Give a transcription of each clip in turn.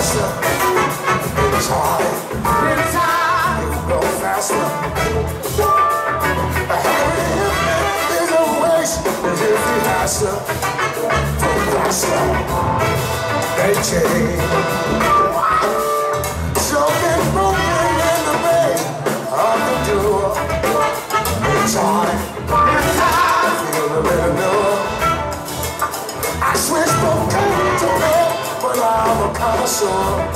faster. It's hard. It's hard. You go faster. If you go faster. They change. I'm a connoisseur.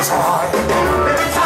It's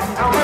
Ooh.